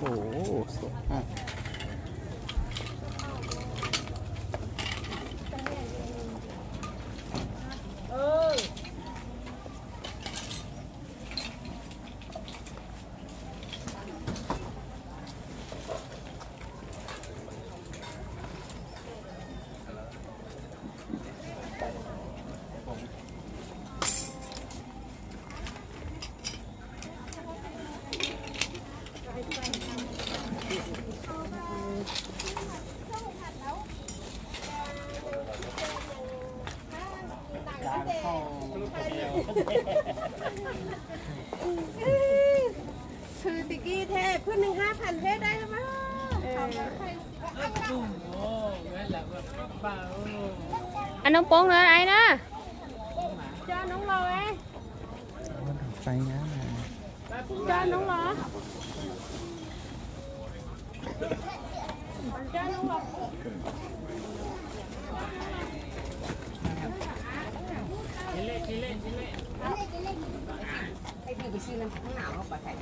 おおそう、うん。 คือติกกี้เทพขึ้นหนึ่งห้าพันเทพได้ไหม anh ông bông nữa đây nè เจ้าน้องรอไว้ ไฟนะ เจ้าน้องรอเจ้าน้องรอ Chị lên, chị lên. Chị lên, chị lên. Thế thì chị làm tháng nào không phải thầy.